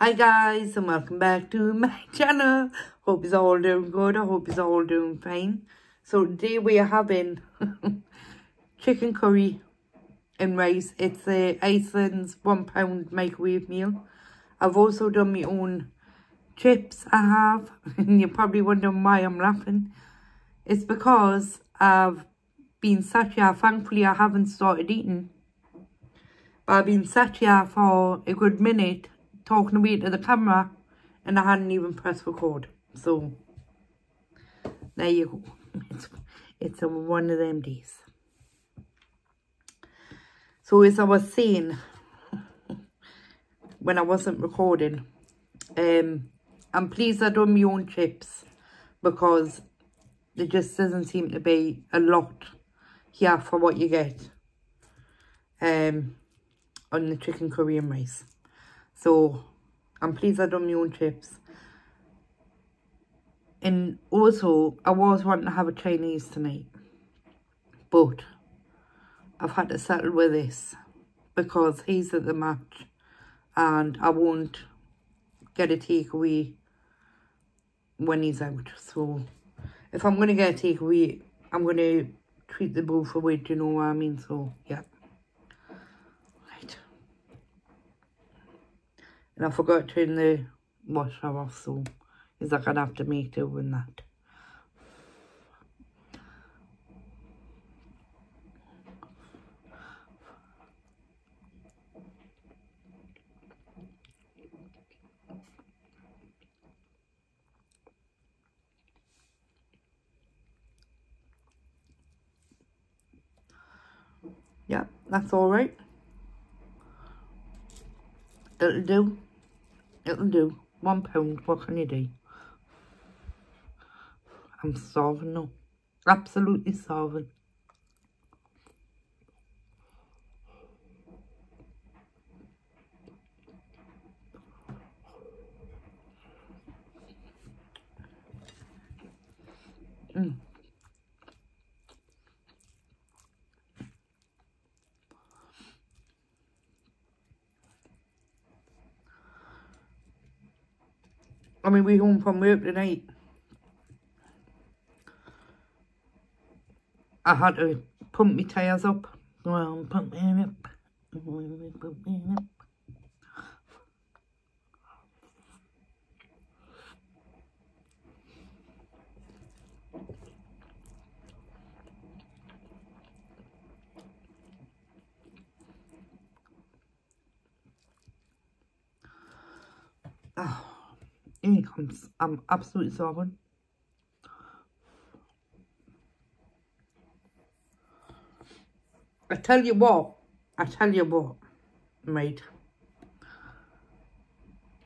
Hi guys and welcome back to my channel. Hope you're all doing good. I hope you're all doing fine. So today we are having chicken curry and rice. It's the Iceland's one pound microwave meal. I've also done my own chips I have. And you're probably wondering why I'm laughing. It's because I've been sat here. Thankfully I haven't started eating. But I've been sat here for a good minute talking away to the camera and I hadn't even pressed record. So, there you go. It's, it's a, one of them days. So as I was saying, when I wasn't recording, um, I'm pleased I done my own chips because there just doesn't seem to be a lot here for what you get um, on the chicken curry and rice. So I'm pleased I done my own chips. And also, I was wanting to have a Chinese tonight. But I've had to settle with this because he's at the match and I won't get a takeaway when he's out. So if I'm going to get a takeaway, I'm going to treat the both away, do you know what I mean? So, yeah. And I forgot to turn the washer off, so is that gonna have to make do with that. Yeah, that's all right. It'll do. It'll do. One pound, what can you do? I'm starving now. Absolutely starving. I mean, we're home from work tonight. I had to pump my tyres up. Well, pump me up. Pump me up. Oh incomes. I'm absolutely sovereign. I tell you what, I tell you what, mate.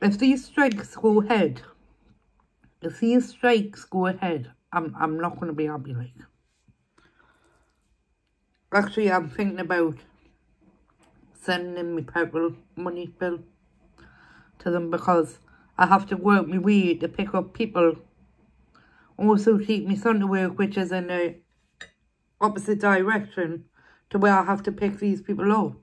If these strikes go ahead, if these strikes go ahead, I'm I'm not going to be happy, like. Actually, I'm thinking about sending my petrol money bill to them because I have to work my way to pick up people. Also take my son to work, which is in the opposite direction to where I have to pick these people up.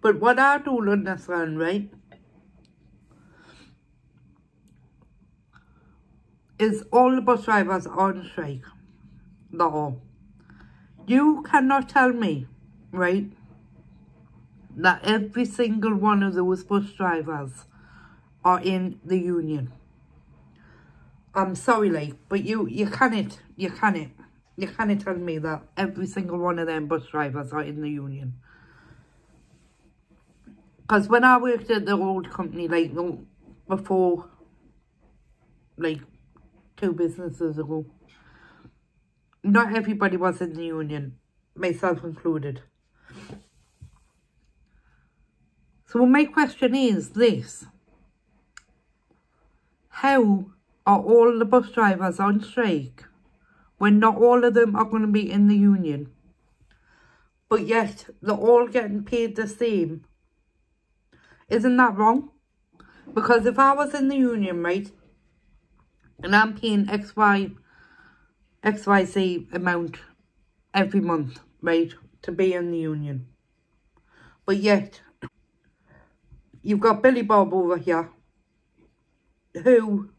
But what I don't understand, right, is all the bus drivers on strike. No. You cannot tell me, right, that every single one of those bus drivers are in the union. I'm sorry, like, but you, you can't, you can't, you can't tell me that every single one of them bus drivers are in the union. Because when I worked at the old company, like, before, like, two businesses ago, not everybody was in the union, myself included. So my question is this. How are all the bus drivers on strike when not all of them are going to be in the union. But yet, they're all getting paid the same. Isn't that wrong? Because if I was in the union, right, and I'm paying XY, XYZ amount every month, right, to be in the union. But yet, you've got Billy Bob over here, who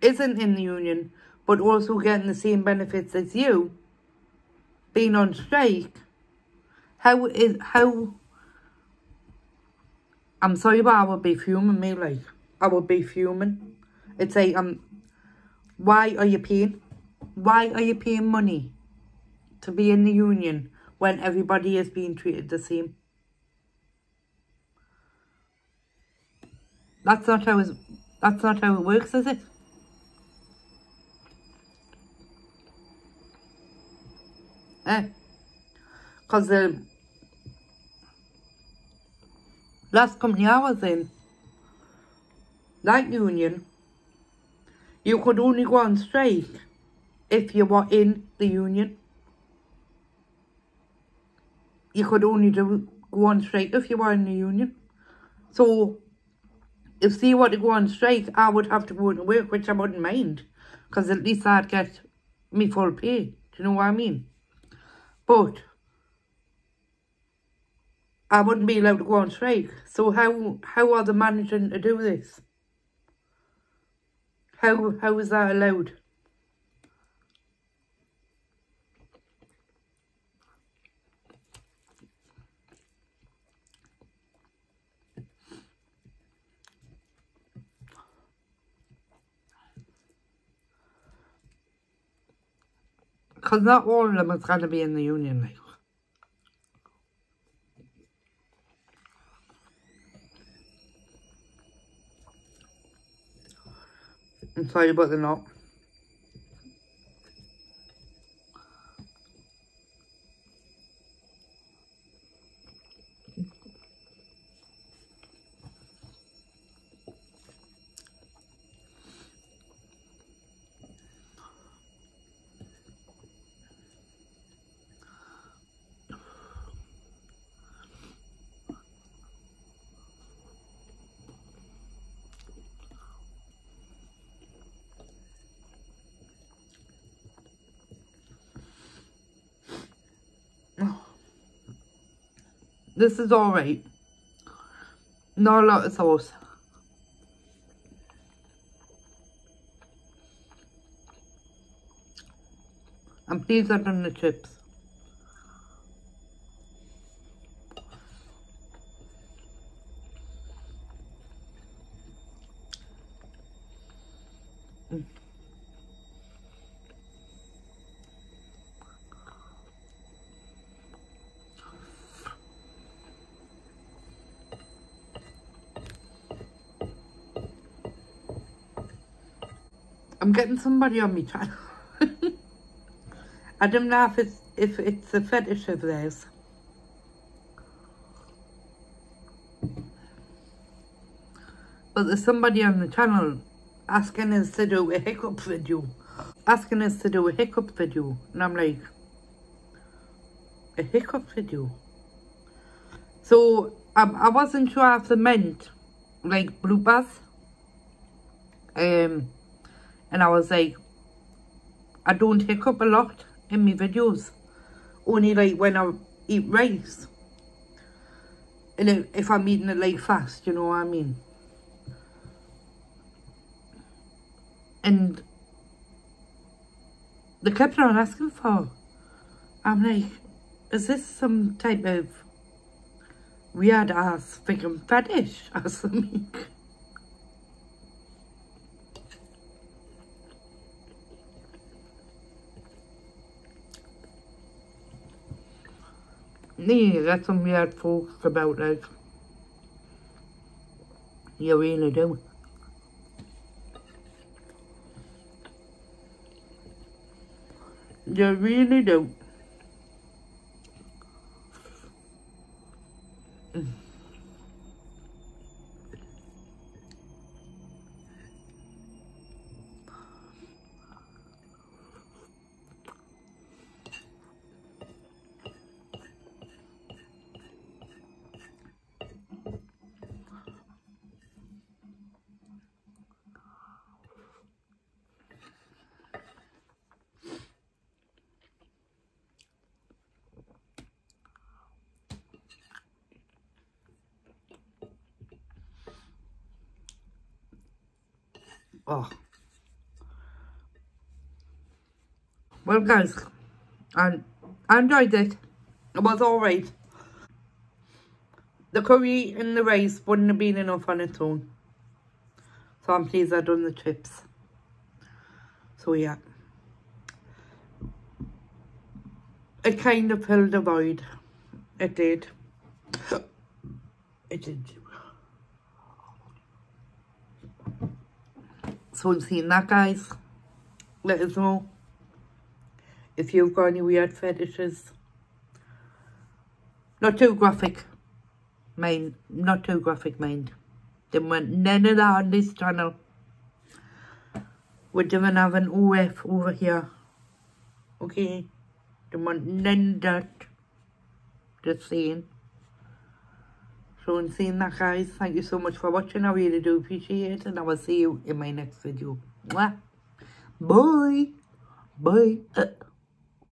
isn't in the union, but also getting the same benefits as you, being on strike, how is, how, I'm sorry, but I would be fuming, me, like, I would be fuming. It's like, um, why are you paying? Why are you paying money to be in the union when everybody is being treated the same? That's not how it's, that's not how it works, is it? Eh? Because the last company I was in, that union, you could only go on strike if you were in the union. You could only do, go on strike if you were in the union. So, if they were to go on strike, I would have to go to work, which I wouldn't mind. Because at least I'd get me full pay. Do you know what I mean? But I wouldn't be allowed to go on strike. So how how are they managing to do this? How how is that allowed? Because not all of them is going to be in the union, like. I'm sorry, but they're not. This is alright. Not a lot of sauce. And please add on the chips. I'm getting somebody on me channel. I don't know if it's if it's a fetish of theirs. But there's somebody on the channel asking us to do a hiccup video. Asking us to do a hiccup video. And I'm like, a hiccup video? So, um, I wasn't sure if they meant, like, bloopers. Um, and I was like, I don't hiccup a lot in my videos. Only like when I eat rice. And if I'm eating it like fast, you know what I mean? And the kept on asking for. I'm like, is this some type of weird ass freaking fetish or something? Nee, that's some weird folks about like you really do. You really do. Oh. Well, guys, I, I enjoyed it. It was alright. The curry and the rice wouldn't have been enough on its own. So I'm pleased I done the chips. So yeah. It kind of filled the void. It did. It did. So in seeing that guys, let us know if you've got any weird fetishes. Not too graphic, mind. Not too graphic, mind. Didn't want none of that on this channel. We didn't have an OF over here. Okay? Didn't want none of that. Just saying. So in that guys, thank you so much for watching. I really do appreciate it. And I will see you in my next video. Mwah. Bye. Bye. Uh.